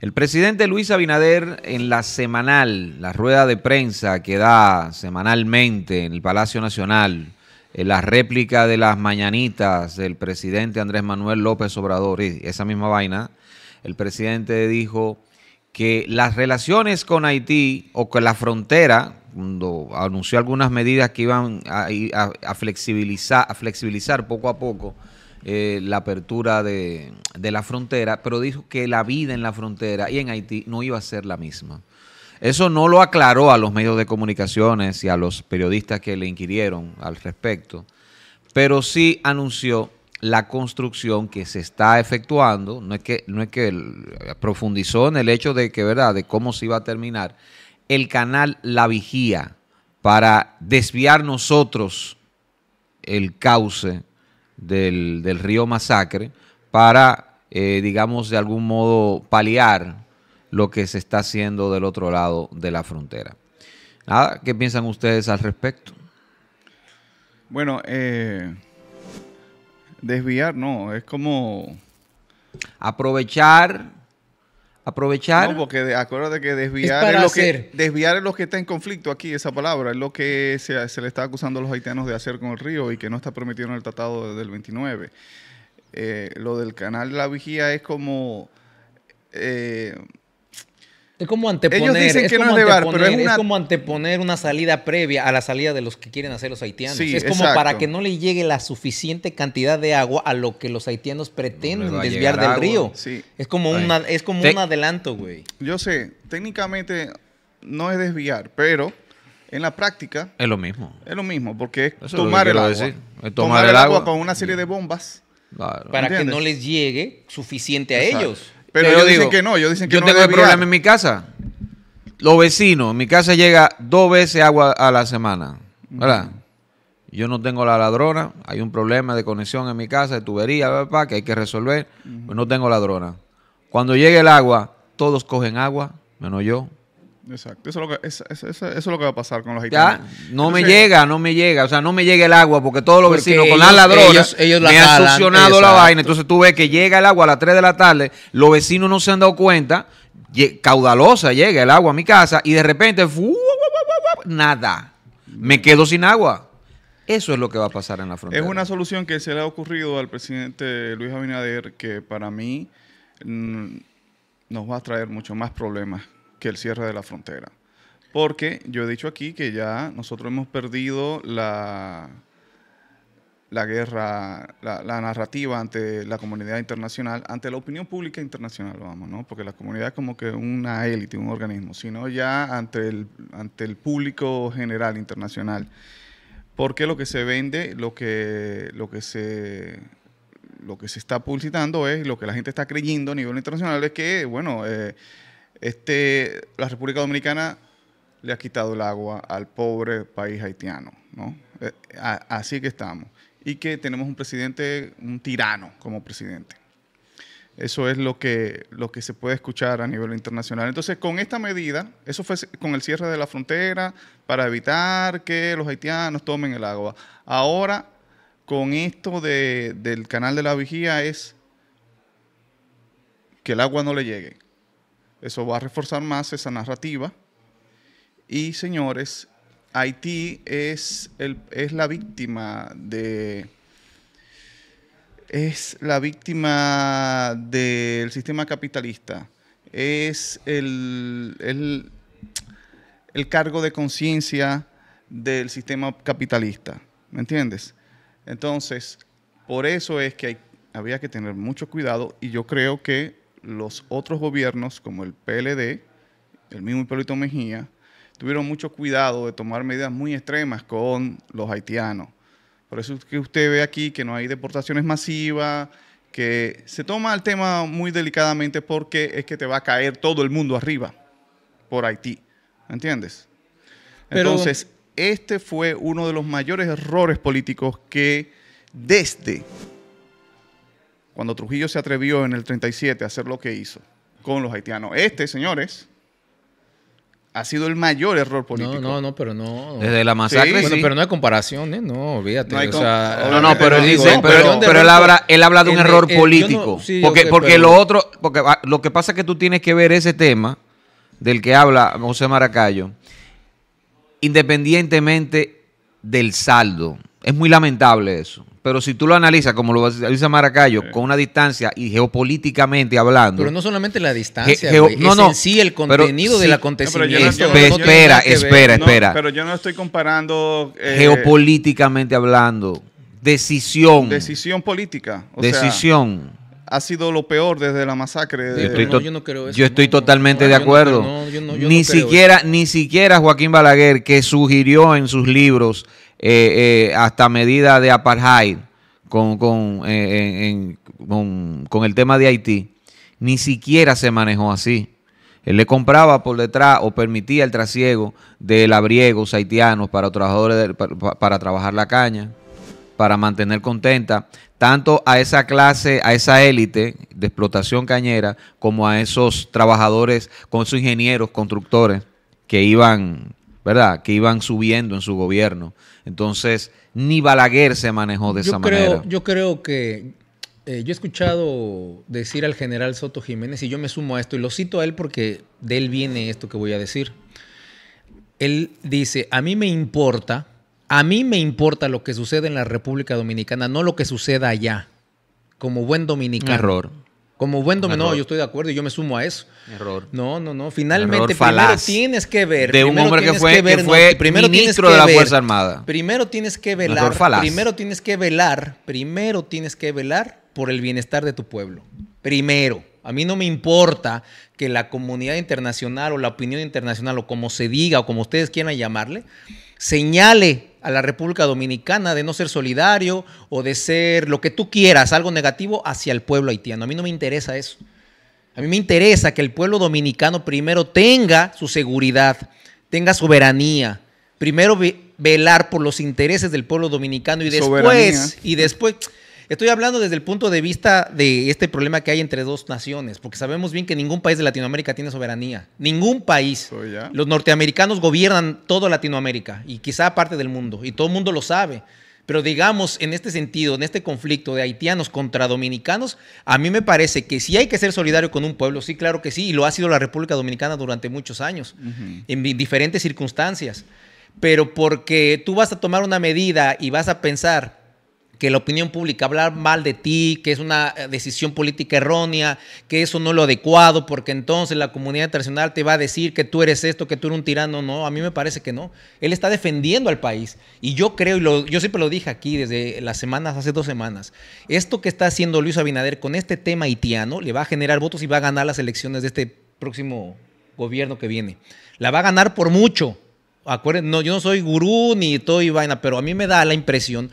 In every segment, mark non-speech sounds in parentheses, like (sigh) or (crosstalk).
El presidente Luis Abinader en la semanal, la rueda de prensa que da semanalmente en el Palacio Nacional, en la réplica de las mañanitas del presidente Andrés Manuel López Obrador, y esa misma vaina, el presidente dijo que las relaciones con Haití o con la frontera, cuando anunció algunas medidas que iban a, flexibilizar, a flexibilizar poco a poco eh, la apertura de, de, la frontera, pero dijo que la vida en la frontera y en Haití no iba a ser la misma. Eso no lo aclaró a los medios de comunicaciones y a los periodistas que le inquirieron al respecto, pero sí anunció la construcción que se está efectuando, no es que, no es que profundizó en el hecho de que, ¿verdad?, de cómo se iba a terminar, el canal La Vigía para desviar nosotros el cauce del, río Masacre para, eh, digamos, de algún modo paliar lo que se está haciendo del otro lado de la frontera. Nada, ¿qué piensan ustedes al respecto? Bueno, eh, desviar no, es como... Aprovechar aprovechar. No, porque acuérdate que desviar es, lo que desviar es lo que está en conflicto aquí, esa palabra, es lo que se, le está acusando a los haitianos de hacer con el río y que no está permitido en el tratado del 29. Eh, lo del canal de la vigía es como eh, es como anteponer, es, como anteponer una salida previa a la salida de los que quieren hacer los haitianos. es como para que no le llegue la suficiente cantidad de agua a lo que los haitianos pretenden desviar del río. Es como, una, es como un adelanto, güey. Yo sé, técnicamente no es desviar, pero en la práctica... Es lo mismo. Es lo mismo, porque es tomar el agua. tomar, el agua, con una serie de bombas. Para que no les llegue suficiente a ellos. Pero, ellos dicen que no, ellos dicen que yo tengo el problema en mi casa. Los vecinos, en mi casa llega dos veces agua a la semana, ¿verdad? Yo no tengo la ladrona, hay un problema de conexión en mi casa, de tubería, que hay que resolver, pues no tengo ladrona. Cuando llegue el agua, todos cogen agua, menos yo. Exacto, eso es, lo que, eso, es lo que va a pasar con los haitianos. Ya, no me llega, no me llega, o sea, no me llega el agua porque todos los vecinos con las ladronas me han succionado la vaina. Entonces tú ves que llega el agua a las 3 de la tarde, los vecinos no se han dado cuenta, caudalosa llega el agua a mi casa y de repente, nada, me quedo sin agua. Eso es lo que va a pasar en la frontera. Es una solución que se le ha ocurrido al presidente Luis Abinader que para mí mm, nos va a traer mucho más problemas que el cierre de la frontera. Porque yo he dicho aquí que ya nosotros hemos perdido la, la guerra, la, narrativa ante la comunidad internacional, ante la opinión pública internacional, vamos, ¿no? Porque la comunidad es como que una élite, un organismo, sino ya ante el, ante el público general internacional. Porque lo que se vende, lo que, lo que se lo que se está publicitando es, lo que la gente está creyendo a nivel internacional es que, bueno, eh, este, la República Dominicana le ha quitado el agua al pobre país haitiano, ¿no? Eh, así que estamos. Y que tenemos un presidente, un tirano como presidente. Eso es lo que, lo que se puede escuchar a nivel internacional. Entonces, con esta medida, eso fue con el cierre de la frontera para evitar que los haitianos tomen el agua. Ahora, con esto del canal de la vigía, es que el agua no le llegue. Eso va a reforzar más esa narrativa. Y señores, Haití es, el, es la víctima de es la víctima del sistema capitalista, es el, el, el cargo de conciencia del sistema capitalista, ¿me entiendes? Entonces, por eso es que había que tener mucho cuidado y yo creo que los otros gobiernos, como el PLD, el mismo Hipólito Mejía, tuvieron mucho cuidado de tomar medidas muy extremas con los haitianos. Por eso es que usted ve aquí que no hay deportaciones masivas, que se toma el tema muy delicadamente porque es que te va a caer todo el mundo arriba por Haití. ¿Me entiendes? Entonces, este fue uno de los mayores errores políticos que desde cuando Trujillo se atrevió en el 37 a hacer lo que hizo con los haitianos. Este, señores, ha sido el mayor error político. No, no, no, pero no. Desde la masacre. Sí. Bueno, pero no hay comparación, ¿eh? No, olvídate. No, no, no, pero él dice, pero, él, habla, él habla de un error político. porque porque lo otro, porque ah, lo que pasa es que tú tienes que ver ese tema del que habla José Maracayo, independientemente del saldo. Es muy lamentable eso. Pero si tú lo analizas, como lo dice Maracayo, con una distancia y geopolíticamente hablando. Pero no solamente la distancia, no, no, en sí el contenido del acontecimiento. espera, espera, espera. pero yo no estoy comparando. Eh, geopolíticamente hablando. Decisión. Decisión política. decisión. ha sido lo peor desde la masacre. De... Yo estoy, totalmente de acuerdo. ni siquiera, ni siquiera Joaquín Balaguer, que sugirió en sus libros eh, eh, hasta medida de apartheid con, eh, con, con, el tema de Haití, ni siquiera se manejó así. Él le compraba por detrás o permitía el trasiego de labriegos haitianos para, trabajadores para, trabajar la caña, para mantener contenta tanto a esa clase, a esa élite de explotación cañera, como a esos trabajadores, con esos ingenieros, constructores que iban, ¿verdad? Que iban subiendo en su gobierno. Entonces, ni Balaguer se manejó de esa manera. Yo creo que eh, yo he escuchado decir al general Soto Jiménez, y yo me sumo a esto, y lo cito a él porque de él viene esto que voy a decir. Él dice, a mí me importa, a mí me importa lo que sucede en la República Dominicana, no lo que suceda allá, como buen dominicano. Error. Como buen dominó, no, yo estoy de acuerdo y yo me sumo a eso. Error. No, no, no. Finalmente, primero tienes que ver. De un hombre que fue, primero ministro de la Fuerza Armada. Primero tienes que velar. Primero tienes que velar. Primero tienes que velar por el bienestar de tu pueblo. Primero. A mí no me importa que la comunidad internacional o la opinión internacional o como se diga o como ustedes quieran llamarle, señale a la República Dominicana de no ser solidario o de ser lo que tú quieras, algo negativo hacia el pueblo haitiano. A mí no me interesa eso. A mí me interesa que el pueblo dominicano primero tenga su seguridad, tenga soberanía, primero velar por los intereses del pueblo dominicano y después, y después, Estoy hablando desde el punto de vista de este problema que hay entre dos naciones, porque sabemos bien que ningún país de Latinoamérica tiene soberanía. Ningún país. Los norteamericanos gobiernan toda Latinoamérica y quizá parte del mundo, y todo el mundo lo sabe. Pero digamos, en este sentido, en este conflicto de haitianos contra dominicanos, a mí me parece que si hay que ser solidario con un pueblo, sí, claro que sí, y lo ha sido la República Dominicana durante muchos años, en diferentes circunstancias. Pero porque tú vas a tomar una medida y vas a pensar que la opinión pública hablar mal de ti, que es una eh, decisión política errónea, que eso no es lo adecuado, porque entonces la comunidad internacional te va a decir que tú eres esto, que tú eres un tirano. No, a mí me parece que no. Él está defendiendo al país. Y yo creo, y yo siempre lo dije aquí desde las semanas, hace dos semanas, esto que está haciendo Luis Abinader con este tema haitiano le va a generar votos y va a ganar las elecciones de este próximo gobierno que viene. La va a ganar por mucho. Acuérdense, no, yo no soy gurú ni estoy vaina, pero a mí me da la impresión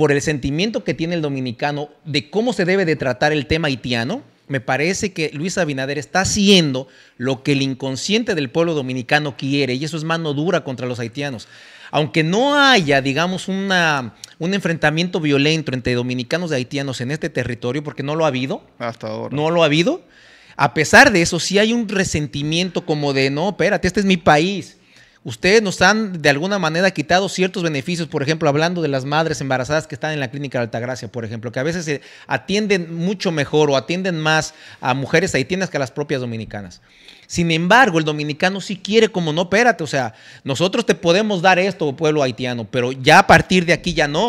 por el sentimiento que tiene el dominicano de cómo se debe de tratar el tema haitiano, me parece que Luis Abinader está haciendo lo que el inconsciente del pueblo dominicano quiere y eso es mano dura contra los haitianos. Aunque no haya, digamos, una, un enfrentamiento violento entre dominicanos y haitianos en este territorio, porque no lo ha habido. Hasta ahora. No lo ha habido. A pesar de eso, sí hay un resentimiento como de, no, espérate, este es mi país Ustedes nos han de alguna manera quitado ciertos beneficios, por ejemplo, hablando de las madres embarazadas que están en la clínica de Altagracia, por ejemplo, que a veces se atienden mucho mejor o atienden más a mujeres haitianas que a las propias dominicanas. Sin embargo, el dominicano sí quiere como no, espérate, o sea, nosotros te podemos dar esto, pueblo haitiano, pero ya a partir de aquí ya no.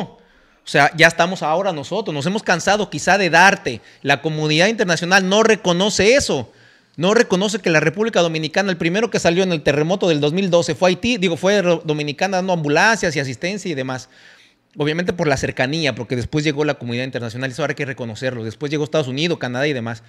O sea, ya estamos ahora nosotros, nos hemos cansado quizá de darte. La comunidad internacional no reconoce eso no reconoce que la República Dominicana, el primero que salió en el terremoto del 2012 fue Haití, digo, fue Dominicana dando ambulancias y asistencia y demás. Obviamente por la cercanía, porque después llegó la comunidad internacional, eso hay que reconocerlo. Después llegó Estados Unidos, Canadá y demás.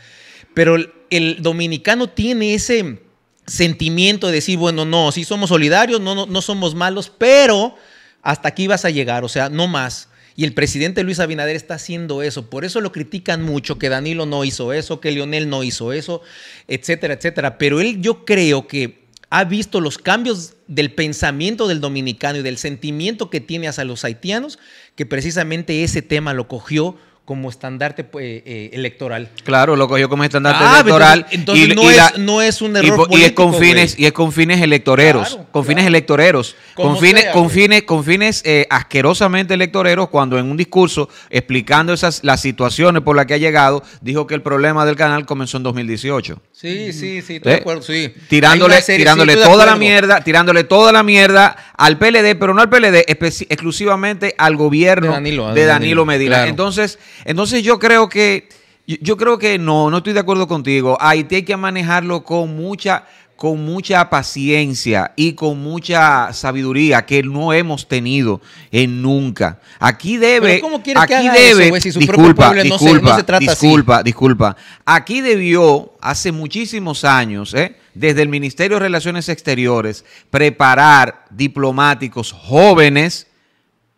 Pero el, dominicano tiene ese sentimiento de decir, bueno, no, sí somos solidarios, no, no, no somos malos, pero hasta aquí vas a llegar, o sea, no más. Y el presidente Luis Abinader está haciendo eso. Por eso lo critican mucho, que Danilo no hizo eso, que Lionel no hizo eso, etcétera, etcétera. Pero él yo creo que ha visto los cambios del pensamiento del dominicano y del sentimiento que tiene hacia los haitianos, que precisamente ese tema lo cogió como estandarte pues, eh, electoral. Claro, lo cogió como estandarte ah, electoral. Entonces, no, es, no, es, un error y, y es con fines Y es con fines electoreros. con fines electoreros. Con fines, con fines, con fines eh, asquerosamente electoreros, cuando en un discurso explicando esas las situaciones por las que ha llegado, dijo que el problema del canal comenzó en 2018. Sí, sí, sí, estoy de acuerdo, sí. Tirándole, tirándole toda la mierda, tirándole toda la mierda al PLD, pero no al PLD, exclusivamente al gobierno de Danilo, Medina. Entonces, entonces yo creo que yo creo que no, no estoy de acuerdo contigo. Haití hay que manejarlo con mucha con mucha paciencia y con mucha sabiduría que no hemos tenido en nunca. Aquí debe, ¿cómo aquí debe, disculpa, disculpa, disculpa, disculpa. Aquí debió hace muchísimos años, ¿eh? desde el Ministerio de Relaciones Exteriores, preparar diplomáticos jóvenes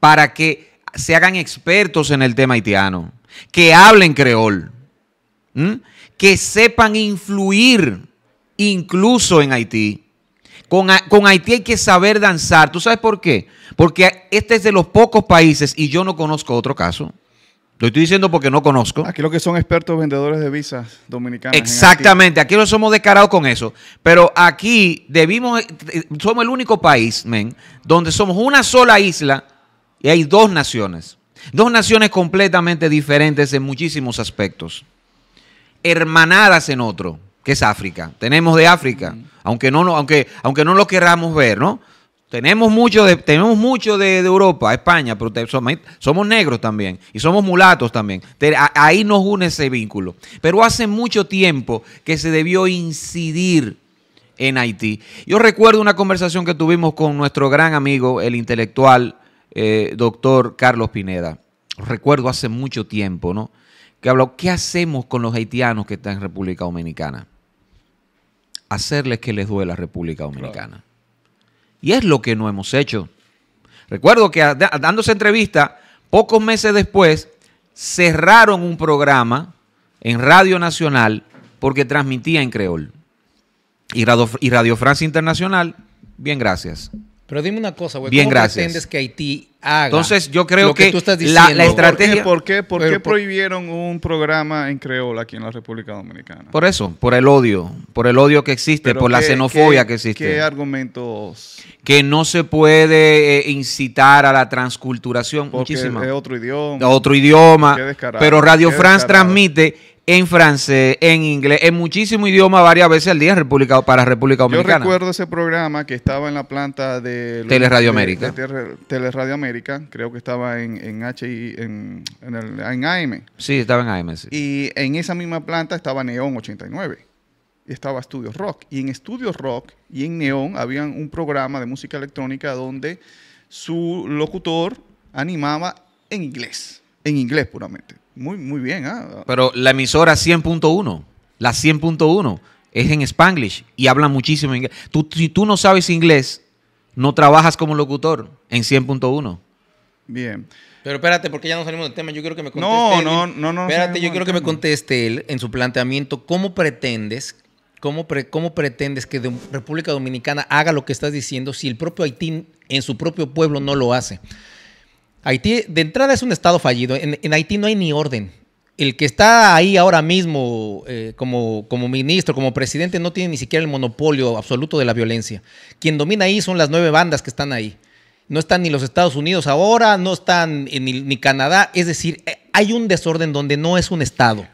para que se hagan expertos en el tema haitiano, que hablen creol, que sepan influir incluso en Haití. Con, con, Haití hay que saber danzar. ¿Tú sabes por qué? Porque este es de los pocos países y yo no conozco otro caso. Lo estoy diciendo porque no conozco. Aquí lo que son expertos vendedores de visas dominicanas. Exactamente, aquí no somos descarados con eso. Pero aquí debimos, eh, somos el único país, men, donde somos una sola isla y hay dos naciones. Dos naciones completamente diferentes en muchísimos aspectos. Hermanadas en otro que es África. Tenemos de África, aunque, no, aunque, aunque no lo queramos ver, ¿no? Tenemos mucho de, tenemos mucho de, Europa, España, pero somos, negros también y somos mulatos también. Ahí nos une ese vínculo. Pero hace mucho tiempo que se debió incidir en Haití. Yo recuerdo una conversación que tuvimos con nuestro gran amigo, el intelectual eh, doctor Carlos Pineda. Recuerdo hace mucho tiempo, ¿no? Que habló, ¿qué hacemos con los haitianos que están en República Dominicana? hacerles que les duele la República Dominicana. Y es lo que no hemos hecho. Recuerdo que dándose entrevista, pocos meses después, cerraron un programa en Radio Nacional porque transmitía en creol. Y Radio, y Radio Francia Internacional, bien, gracias. Pero dime una cosa, güey. Bien, ¿Cómo gracias. pretendes que Haití haga Entonces, yo creo que, la, estrategia... ¿Por qué, por qué, prohibieron un programa en creol aquí en la República Dominicana? Por eso, por el odio. Por el odio que existe, por la xenofobia que existe. ¿Qué argumentos? Que no se puede eh, incitar a la transculturación. Porque muchísimo. es otro idioma. Otro idioma. Pero Radio France transmite en francés, en inglés, en muchísimos idiomas varias veces al día República, para República Dominicana. Yo recuerdo ese programa que estaba en la planta de... Teleradio América. Teleradio América, creo que estaba en, en HI, en, en, AM. Sí, estaba en AM, sí. Y en esa misma planta estaba Neon 89. Y estaba Studio Rock. Y en Studio Rock y en Neon habían un programa de música electrónica donde su locutor animaba en inglés. En inglés puramente. Muy, muy bien. ¿ah? Pero la emisora 100.1, la 100.1 es en Spanglish y habla muchísimo inglés. Tú, si tú no sabes inglés, no trabajas como locutor en 100.1. Bien. Pero espérate, porque ya no salimos del tema. Yo quiero que me conteste. No, no, no, no. Espérate, yo quiero que me conteste él en su planteamiento. ¿Cómo pretendes, cómo, cómo pretendes que República Dominicana haga lo que estás diciendo si el propio Haití en su propio pueblo no lo hace? Haití, de entrada, es un estado fallido. En, Haití no hay ni orden. El que está ahí ahora mismo eh, como, como ministro, como presidente, no tiene ni siquiera el monopolio absoluto de la violencia. Quien domina ahí son las nueve bandas que están ahí. No están ni los Estados Unidos ahora, no están ni, Canadá. Es decir, eh, hay un desorden donde no es un estado.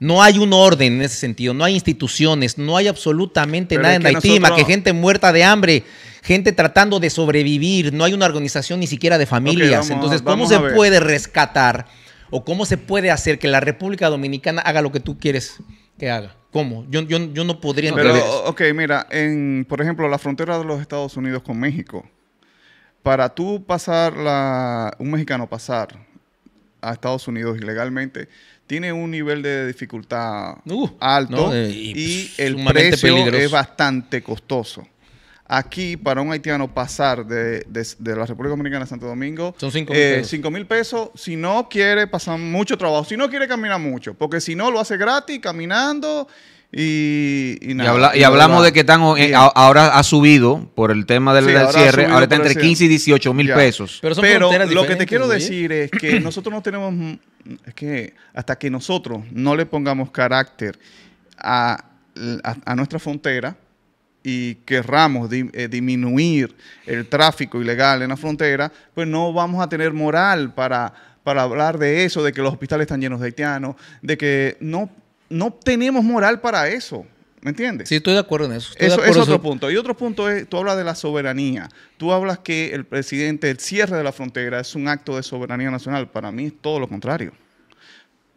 No hay un orden en ese sentido, no hay instituciones, no hay absolutamente nada en Haití, más que gente muerta de hambre gente tratando de sobrevivir, no hay una organización ni siquiera de familias. Entonces, ¿cómo se puede rescatar o cómo se puede hacer que la República Dominicana haga lo que tú quieres que haga? ¿Cómo? Yo, yo, yo no podría entender Pero, ok, mira, en, por ejemplo, la frontera de los Estados Unidos con México, para tú pasar, la, un mexicano pasar a Estados Unidos ilegalmente, tiene un nivel de dificultad uh, alto y, el precio es bastante costoso. Aquí, para un haitiano pasar de, la República Dominicana a Santo Domingo, son 5 mil, eh, pesos. mil pesos. Si no quiere pasar mucho trabajo, si no quiere caminar mucho, porque si no lo hace gratis, caminando Y, y, hablamos de que están eh, ahora ha subido por el tema del, cierre, ahora está entre 15 y 18 mil pesos. Pero, lo que te quiero decir es que (coughs) nosotros no tenemos, es que hasta que nosotros no le pongamos carácter a, a, nuestra frontera y querramos eh, disminuir el tráfico ilegal en la frontera, pues no vamos a tener moral para, para hablar de eso, de que los hospitales están llenos de haitianos, de que no no tenemos moral para eso. ¿Me entiendes? Sí, estoy de acuerdo en eso. eso es otro punto. Y otro punto es, tú hablas de la soberanía. Tú hablas que el presidente, el cierre de la frontera es un acto de soberanía nacional. Para mí es todo lo contrario.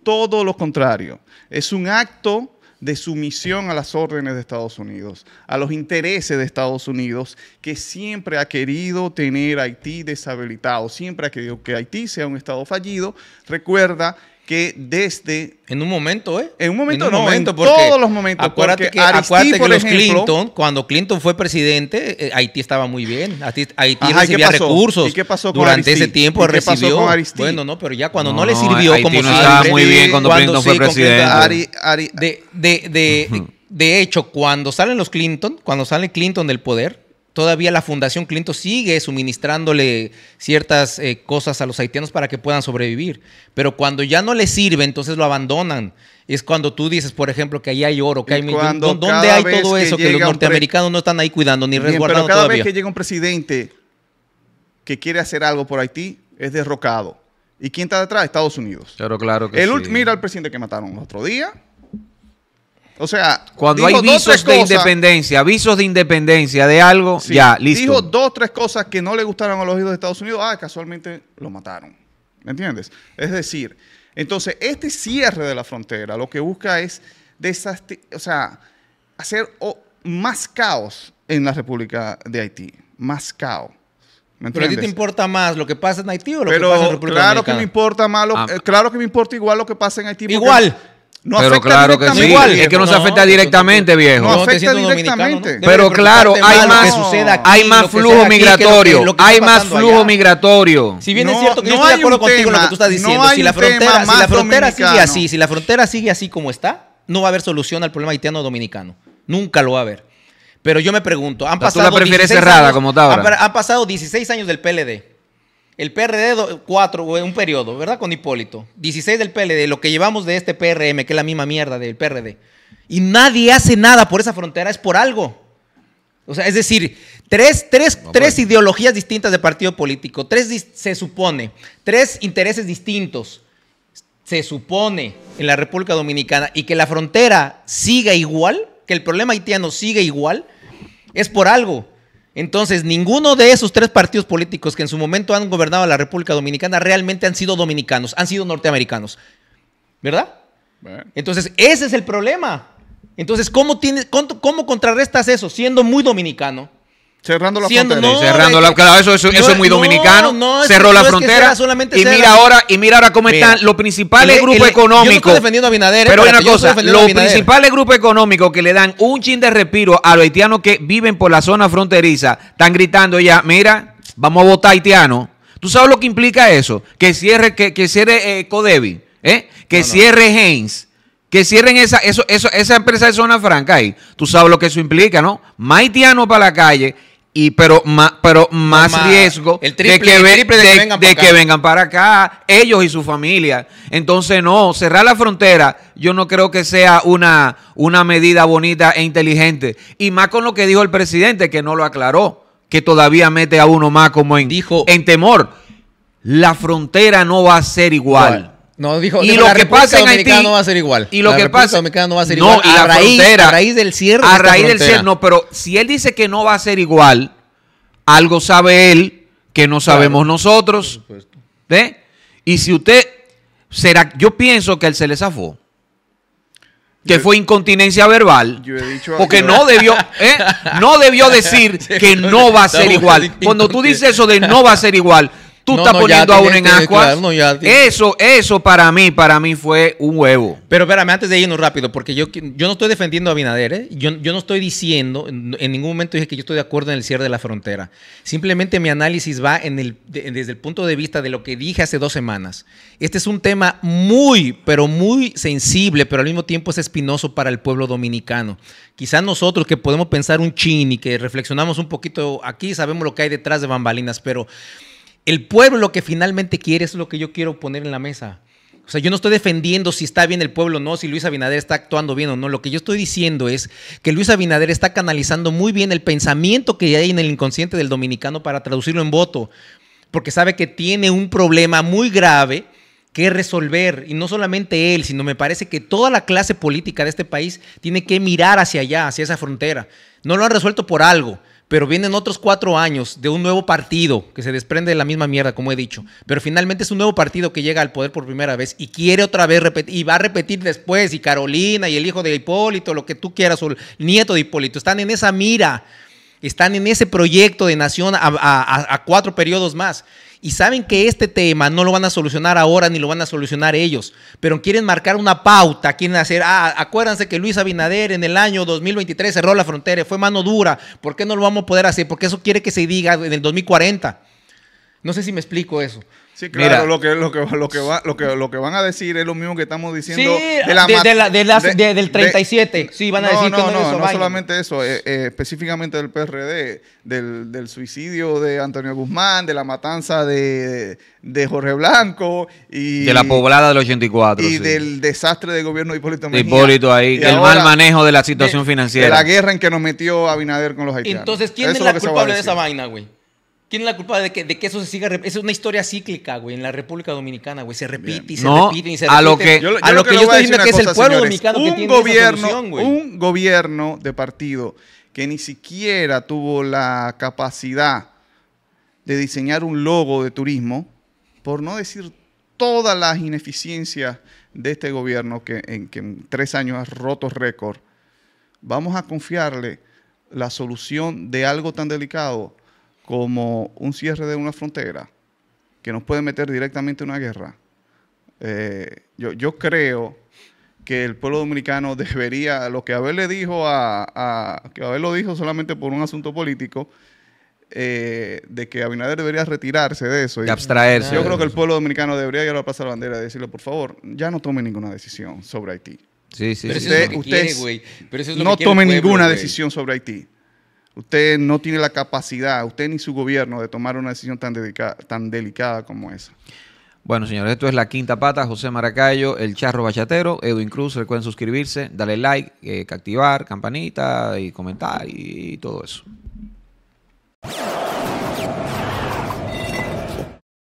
Todo lo contrario. Es un acto de sumisión a las órdenes de Estados Unidos, a los intereses de Estados Unidos, que siempre ha querido tener a Haití deshabilitado, siempre ha querido que Haití sea un Estado fallido. Recuerda que desde... En un momento, ¿eh? En un momento, no, en todos los momentos. Acuérdate que, acuérdate que los Clinton, cuando Clinton fue presidente, eh, Haití estaba muy bien. Haití, recibía recursos. ¿Y qué pasó con Durante ese tiempo recibió... bueno, no, pero ya cuando no, le sirvió como no estaba muy bien cuando, Clinton fue presidente. de, de, de, de hecho, cuando salen los Clinton, cuando sale Clinton del poder, todavía la Fundación Clinton sigue suministrándole ciertas eh, cosas a los haitianos para que puedan sobrevivir. Pero cuando ya no les sirve, entonces lo abandonan. Es cuando tú dices, por ejemplo, que ahí hay oro, que hay ¿Dónde hay todo eso que, los norteamericanos no están ahí cuidando ni resguardando Pero cada vez que llega un presidente que quiere hacer algo por Haití, es derrocado. ¿Y quién está detrás? Estados Unidos. Pero claro que el Mira al presidente que mataron el otro día o sea, cuando hay visos de independencia, avisos de independencia de algo, ya, listo. Dijo dos, tres cosas que no le gustaron a los hijos de Estados Unidos, ah, casualmente lo mataron. ¿Me entiendes? Es decir, entonces, este cierre de la frontera lo que busca es o sea, hacer más caos en la República de Haití. Más caos. Pero a ti te importa más lo que pasa en Haití o lo que pasa en República claro que me importa más, ah. eh, claro que me importa igual lo que pasa en Haití. Igual. No pero claro que sí. Igual. Es que no, se afecta directamente, viejo. No afecta directamente. Pero claro, hay más, hay más flujo migratorio. Hay más flujo migratorio. Si bien es cierto que yo estoy de acuerdo contigo en lo que tú estás diciendo, si la frontera, si la frontera sigue así, si la frontera sigue así como está, no va a haber solución al problema haitiano dominicano. Nunca lo va a haber. Pero yo me pregunto, han pasado. ¿Tú la prefieres cerrada como está han, han pasado 16 años del PLD. El PRD 4, un periodo, ¿verdad? Con Hipólito. 16 del PLD, lo que llevamos de este PRM, que es la misma mierda del PRD. Y nadie hace nada por esa frontera, es por algo. O sea, es decir, tres, tres, tres ideologías distintas de partido político, tres se supone, tres intereses distintos, se supone en la República Dominicana y que la frontera siga igual, que el problema haitiano siga igual, es por algo. Entonces, ninguno de esos tres partidos políticos que en su momento han gobernado la República Dominicana realmente han sido dominicanos, han sido norteamericanos. ¿Verdad? Entonces, ese es el problema. Entonces, ¿cómo, cómo contrarrestas eso siendo muy dominicano? Cerrando la frontera. cerrando la, claro, eso, eso, es muy dominicano. Cerró la frontera. Y mira ahora, y mira ahora cómo están los principales grupos económicos. Yo estoy defendiendo a Binader. Pero una cosa, los principales grupos económicos que le dan un chin de respiro a los haitianos que viven por la zona fronteriza, están gritando ya, mira, vamos a votar haitiano. ¿Tú sabes lo que implica eso? Que cierre, que, que cierre eh, Codevi, ¿eh? que cierre Haynes que cierren esa, eso, eso, esa empresa de zona franca ahí. Tú sabes lo que eso implica, ¿no? Más haitianos para la calle y pero más, pero más, riesgo de, que, vengan para acá, ellos y su familia. Entonces, no, cerrar la frontera, yo no creo que sea una, una medida bonita e inteligente. Y más con lo que dijo el presidente, que no lo aclaró, que todavía mete a uno más como en, dijo, en temor. La frontera no va a ser igual. No, dijo, y lo que pasa en Haití no va a ser igual. Y lo que pasa no va a ser igual. a, raíz, a raíz del cierre. A raíz del cierre, no, pero si él dice que no va a ser igual, algo sabe él que no sabemos nosotros. ¿Ve? Y si usted será, yo pienso que él se le zafó. Que fue incontinencia verbal. Yo he dicho porque no debió, ¿eh? no debió (laughs) decir que no va a ser igual. Cuando tú dices eso de no va a ser igual, Tú estás poniendo a uno en aguas. eso, eso para mí, para mí fue un huevo. Pero espérame, antes de irnos rápido, porque yo, yo no estoy defendiendo a Binader, ¿eh? yo, yo no estoy diciendo, en ningún momento dije que yo estoy de acuerdo en el cierre de la frontera. Simplemente mi análisis va en el, desde el punto de vista de lo que dije hace dos semanas. Este es un tema muy, pero muy sensible, pero al mismo tiempo es espinoso para el pueblo dominicano. Quizás nosotros que podemos pensar un chin y que reflexionamos un poquito aquí, sabemos lo que hay detrás de bambalinas, pero el pueblo lo que finalmente quiere es lo que yo quiero poner en la mesa. O sea, yo no estoy defendiendo si está bien el pueblo o no, si Luis Abinader está actuando bien o no. Lo que yo estoy diciendo es que Luis Abinader está canalizando muy bien el pensamiento que hay en el inconsciente del dominicano para traducirlo en voto, porque sabe que tiene un problema muy grave que resolver. Y no solamente él, sino me parece que toda la clase política de este país tiene que mirar hacia allá, hacia esa frontera. No lo han resuelto por algo pero vienen otros cuatro años de un nuevo partido que se desprende de la misma mierda, como he dicho. Pero finalmente es un nuevo partido que llega al poder por primera vez y quiere otra vez repetir, y va a repetir después, y Carolina y el hijo de Hipólito, lo que tú quieras, o el nieto de Hipólito, están en esa mira, están en ese proyecto de nación a cuatro periodos más y saben que este tema no lo van a solucionar ahora ni lo van a solucionar ellos, pero quieren marcar una pauta, quieren hacer, ah, acuérdense que Luis Abinader en el año 2023 cerró la frontera, fue mano dura, ¿por qué no lo vamos a poder hacer? Porque eso quiere que se diga en el 2040. No sé si me explico eso. Sí, claro, lo, que, lo, que, lo, que va, lo, que, lo que van a decir es lo mismo que estamos diciendo de la, de, del 37. sí, van a decir no, que no, no, no, no solamente eso, eh, eh, específicamente del PRD, del, del, suicidio de Antonio Guzmán, de la matanza de, Jorge Blanco y de la poblada del 84 y del desastre del gobierno de Hipólito Mejía. Hipólito ahí, el mal manejo de la situación financiera. De la guerra en que nos metió Abinader con los haitianos. Entonces, ¿quién es la culpable de esa vaina, güey? ¿Quién es la culpa de que, de que eso se siga Es una historia cíclica, güey, en la República Dominicana, güey. Se repite y se repite y se repite. A lo que yo, a lo que, yo estoy diciendo que es el pueblo dominicano un que tiene gobierno, esa solución, Un gobierno de partido que ni siquiera tuvo la capacidad de diseñar un logo de turismo, por no decir todas las ineficiencias de este gobierno que en, que en tres años ha roto récord, vamos a confiarle la solución de algo tan delicado como un cierre de una frontera que nos puede meter directamente en una guerra, eh, yo, creo que el pueblo dominicano (laughs) debería, lo que Abel le dijo a, que Abel lo dijo solamente por un asunto político, eh, de que Abinader debería retirarse de eso. De abstraerse. Yo creo que el pueblo dominicano debería ir a la Plaza de la Bandera y decirle, por favor, ya no tome ninguna decisión sobre Haití. Sí, sí, Usted, no tome ninguna decisión sobre Haití. Usted no tiene la capacidad, usted ni su gobierno, de tomar una decisión tan, tan delicada como esa. Bueno, señores, esto es La Quinta Pata, José Maracayo, El Charro Bachatero, Edwin Cruz. Recuerden suscribirse, darle like, eh, activar, campanita y comentar y todo eso.